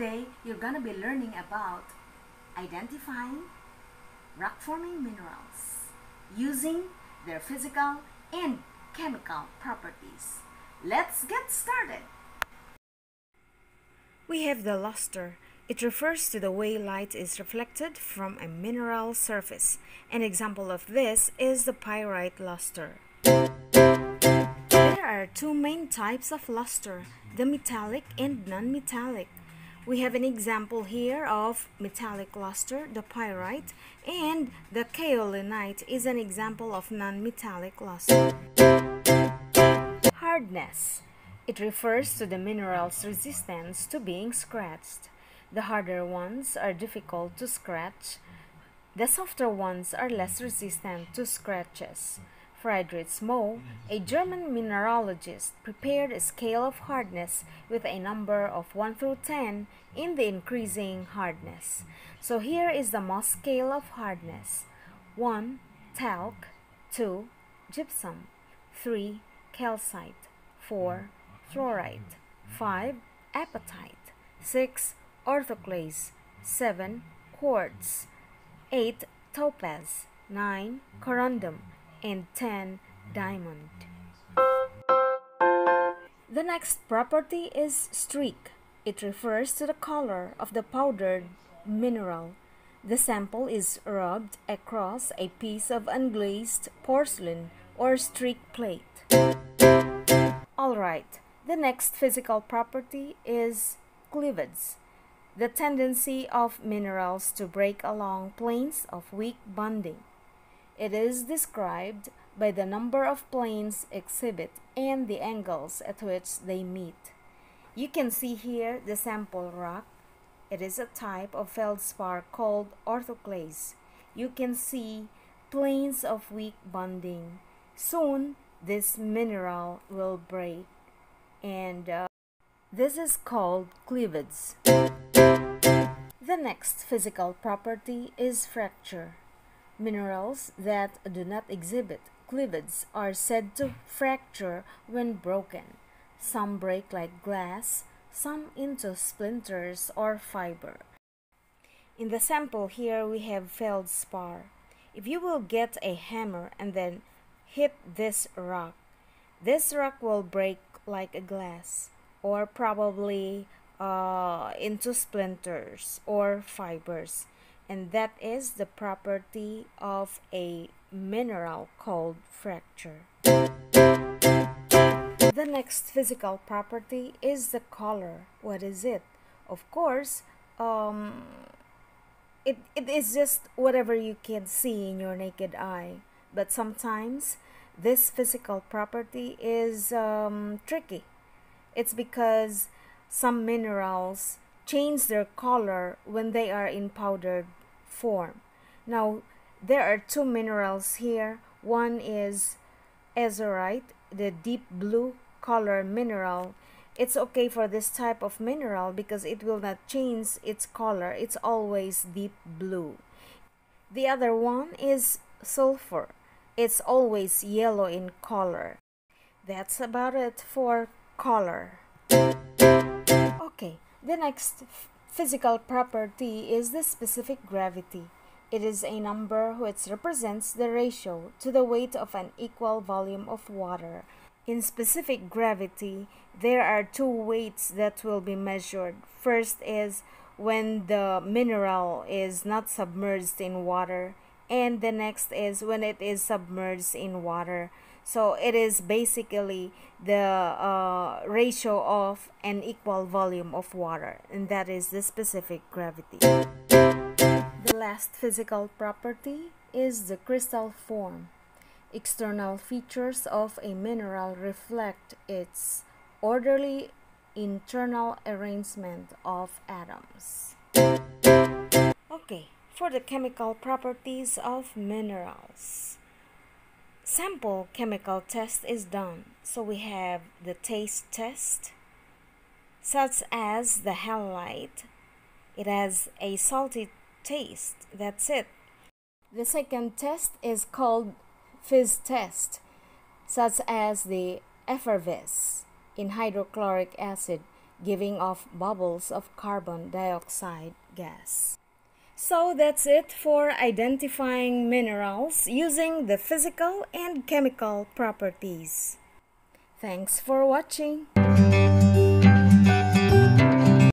today you're gonna be learning about identifying rock forming minerals using their physical and chemical properties. Let's get started! We have the luster. It refers to the way light is reflected from a mineral surface. An example of this is the pyrite luster. There are two main types of luster, the metallic and non-metallic. We have an example here of metallic luster, the pyrite, and the kaolinite is an example of non-metallic luster. Hardness. It refers to the mineral's resistance to being scratched. The harder ones are difficult to scratch. The softer ones are less resistant to scratches. Friedrich Mohs, a German mineralogist, prepared a scale of hardness with a number of 1 through 10 in the increasing hardness. So here is the Mohs scale of hardness 1. Talc 2. Gypsum 3. Calcite 4. Fluorite 5. Apatite 6. Orthoclase 7. Quartz 8. Topaz 9. Corundum and 10 diamond. The next property is streak. It refers to the color of the powdered mineral. The sample is rubbed across a piece of unglazed porcelain or streak plate. Alright, the next physical property is cleavage, the tendency of minerals to break along planes of weak bonding. It is described by the number of planes exhibit and the angles at which they meet. You can see here the sample rock. It is a type of feldspar called orthoclase. You can see planes of weak bonding. Soon, this mineral will break and uh, this is called cleavage. The next physical property is fracture. Minerals that do not exhibit cleavage are said to fracture when broken. Some break like glass, some into splinters or fiber. In the sample here we have feldspar. If you will get a hammer and then hit this rock, this rock will break like a glass or probably uh, into splinters or fibers and that is the property of a mineral called fracture. The next physical property is the color. What is it? Of course, um, it, it is just whatever you can see in your naked eye. But sometimes this physical property is um, tricky. It's because some minerals change their color when they are in powdered form. Now, there are two minerals here. One is azurite, the deep blue color mineral. It's okay for this type of mineral because it will not change its color. It's always deep blue. The other one is sulfur. It's always yellow in color. That's about it for color. Okay, the next Physical property is the specific gravity. It is a number which represents the ratio to the weight of an equal volume of water. In specific gravity, there are two weights that will be measured. First is when the mineral is not submerged in water, and the next is when it is submerged in water. So it is basically the uh, ratio of an equal volume of water, and that is the specific gravity. The last physical property is the crystal form. External features of a mineral reflect its orderly internal arrangement of atoms. Okay, for the chemical properties of minerals sample chemical test is done. So we have the taste test, such as the halite. It has a salty taste. That's it. The second test is called fizz test, such as the effervesce in hydrochloric acid. giving off bubbles of carbon dioxide gas. So that's it for identifying minerals using the physical and chemical properties. Thanks for watching.